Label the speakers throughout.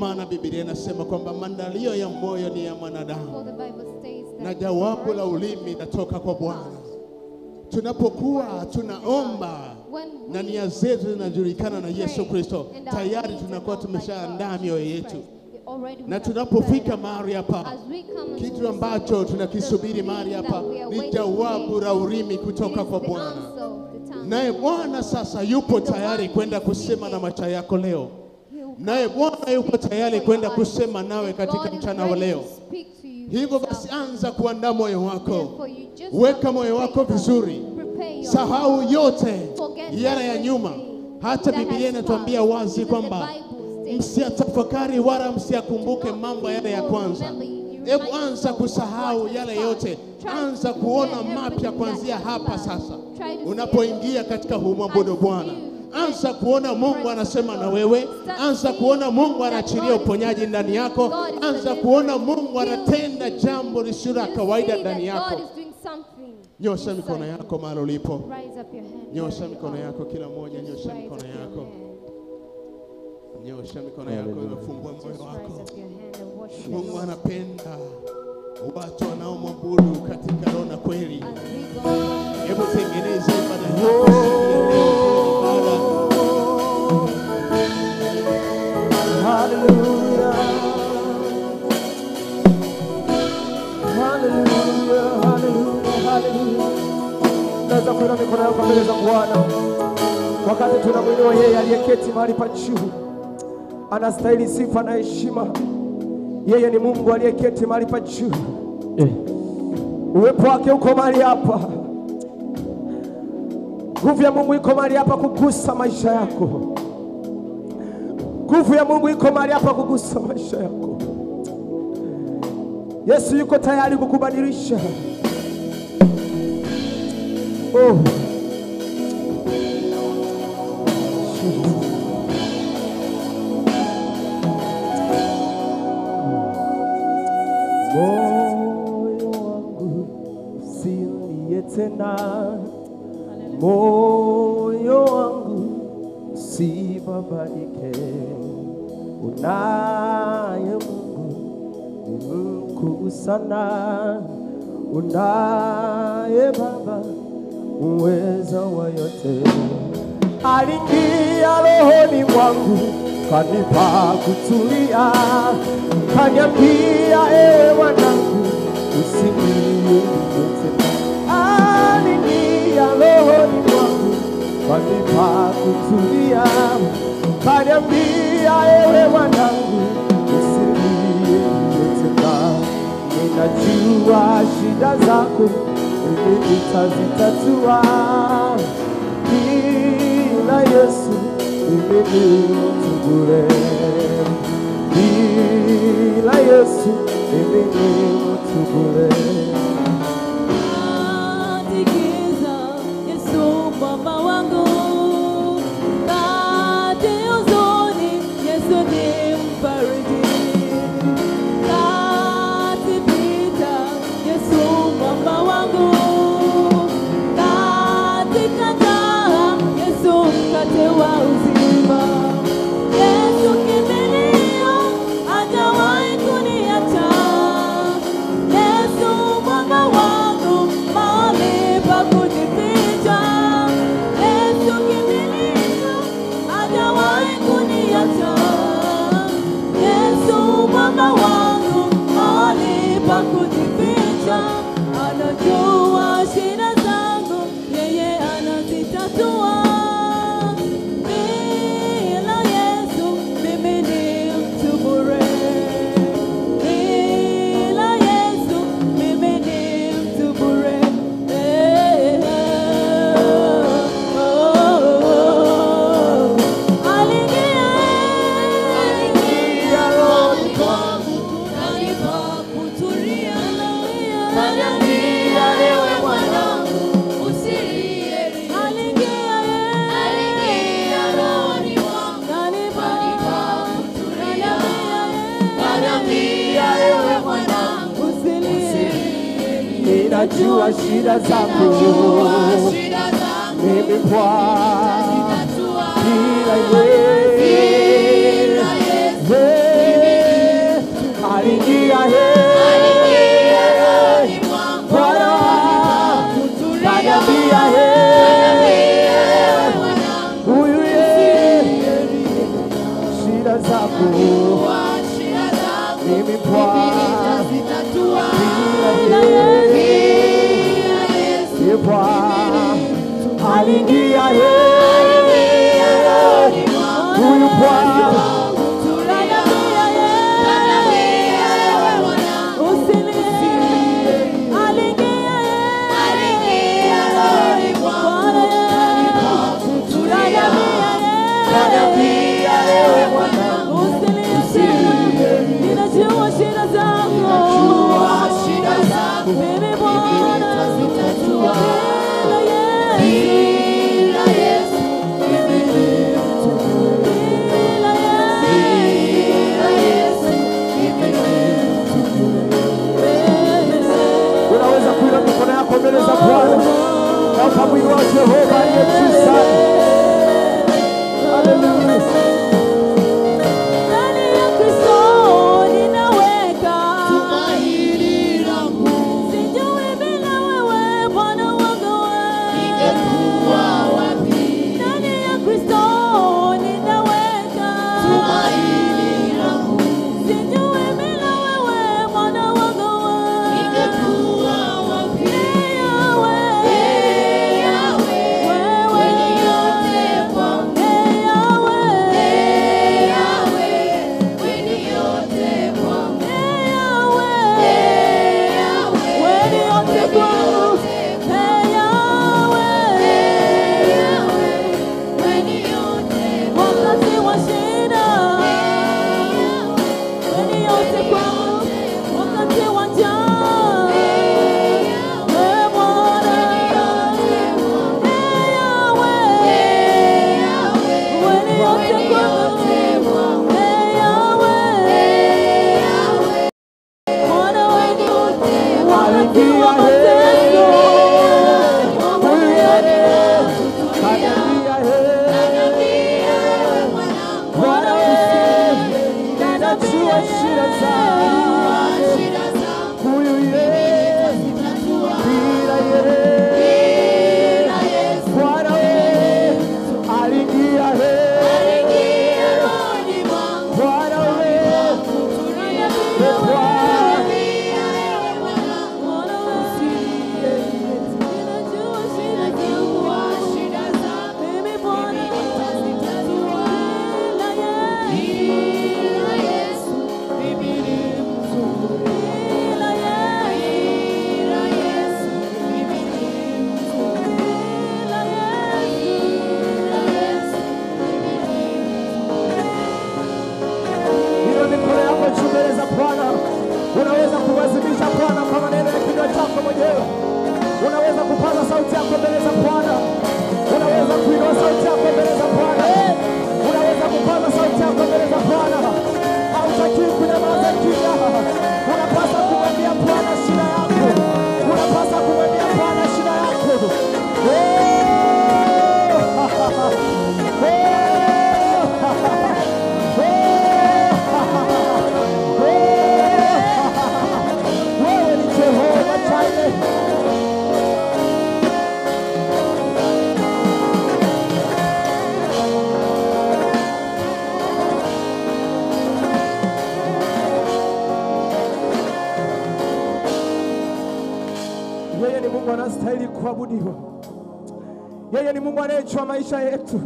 Speaker 1: maana Biblia inasema kwamba maandalio ya moyo ni ya mwanadamu na jawabu la ulimi linatoka kwa Bwana. Tunapokuwa tunaomba na nia zetu zinajulikana na Yesu Kristo, tayari tunakuwa tumeshaandaa mioyo yetu, na tunapofika mahali hapa, kitu ambacho tunakisubiri mahali hapa ni jawabu la ulimi kutoka kwa Bwana. Naye Bwana sasa yupo tayari kwenda kusema na maisha yako leo. Naye Bwana yuko tayari kwenda kusema nawe katika mchana wa leo. Hivyo basi, anza kuandaa moyo wako, weka moyo wako vizuri, sahau yote yale ya nyuma. Hata
Speaker 2: bibilia
Speaker 1: Biblia inatuambia wazi kwamba
Speaker 2: msiatafakari
Speaker 1: msiyatafakari wala msiakumbuke mambo yale ya kwanza. Hebu anza kusahau yale yote, anza kuona mapya kuanzia hapa sasa. Unapoingia katika humwabudu Bwana, anza kuona Mungu anasema na wewe, anza kuona Mungu anaachilia uponyaji ndani yako, anza kuona Mungu anatenda jambo lisilo la kawaida ndani yako. Nyosha mikono yako mahali ulipo, nyosha mikono yako, kila mmoja, nyosha mikono yako, nyosha mikono yako, fungua moyo wako. Mungu anapenda watu wanaomwabudu katika roho na kweli. Hebu tengeneze ibada yako
Speaker 3: Naweza kuinua mikono yako mbele za Bwana wakati tunamwinua yeye aliyeketi mahali pa juu, anastahili sifa na heshima. Yeye ni Mungu aliyeketi mahali pa juu, eh. uwepo wake uko mahali hapa, nguvu ya Mungu iko mahali hapa kugusa maisha yako. Nguvu ya Mungu iko mahali hapa kugusa maisha yako. Yesu yuko tayari kukubadilisha. Oh. Tena, moyo wangu usibabaike. Unaye Mungu ni mkuu sana, unaye Baba uweza wa yote. Aliingia rohoni mwangu kanipa kutulia, kaniambia ewe mwanangu, usilie yote. Aliingia rohoni mwangu kanipa kutulia, kaniambia ewe mwanangu, usilie yote. Ninajua shida zako, mimi nitazitatua bila Yesu mimi ni mtu bure, bila Yesu mimi ni
Speaker 4: whoa. najua shida zangu, mimi
Speaker 3: Bwana bila
Speaker 4: wewe mimi Bwana aliingia yeye huyu Bwana kaniambia mikono yako mbele za Bwana na ukamwinua Jehova aliye juu sana. Haleluya.
Speaker 3: Wakati wa
Speaker 4: anastahili kuabudiwa. Yeye ni Mungu anayejua maisha yetu,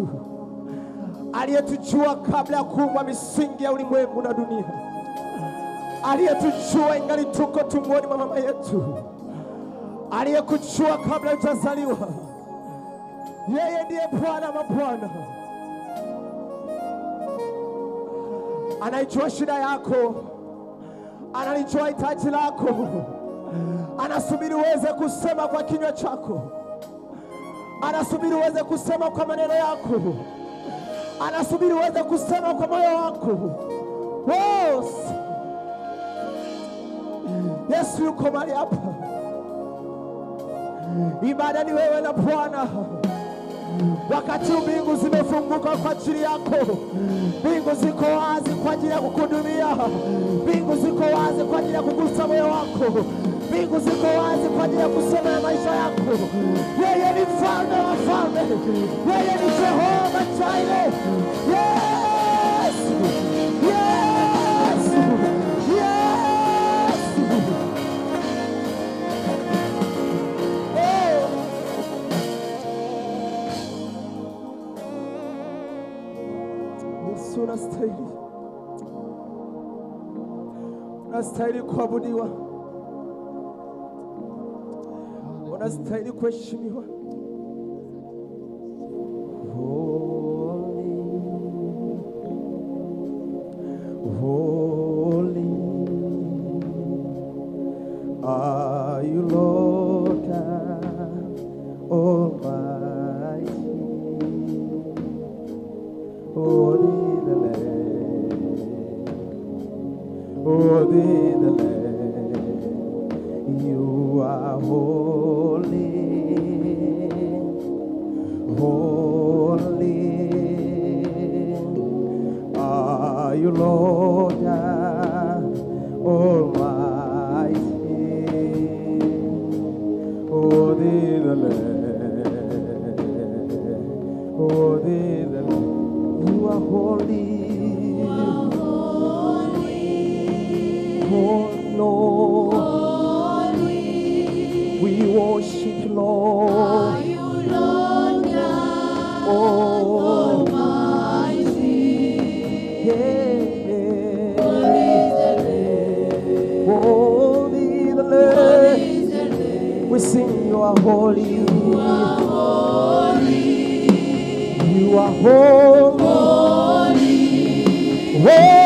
Speaker 4: aliyetujua kabla ya kuumbwa misingi ya ulimwengu na dunia, aliyetujua ingali tuko tumboni mwa mama yetu, aliyekujua kabla hujazaliwa. Yeye ndiye Bwana mabwana, anaijua shida yako, analijua hitaji lako, anasubiri uweze kusema kwa kinywa chako, anasubiri uweze kusema kwa maneno yako, anasubiri uweze kusema kwa moyo wako. Yes. Yesu yuko mahali hapa. Ibada ni wewe na Bwana. Wakati mbingu zimefunguka kwa ajili yako, mbingu ziko wazi kwa ajili ya kukudumia mbingu ziko wazi kwa ajili ya kugusa moyo wako, mbingu ziko wazi kwa ajili ya kusema ya maisha yako. Yeye ni mfalme wa falme, yeye ni Jehova
Speaker 3: Jire. Yesu, Yesu, Yesu. Yesu unastahili, unastahili kuabudiwa. astahili kuheshimiwa. worthy the Lamb. You are holy. We sing you are holy. You are holy. You are holy. Holy.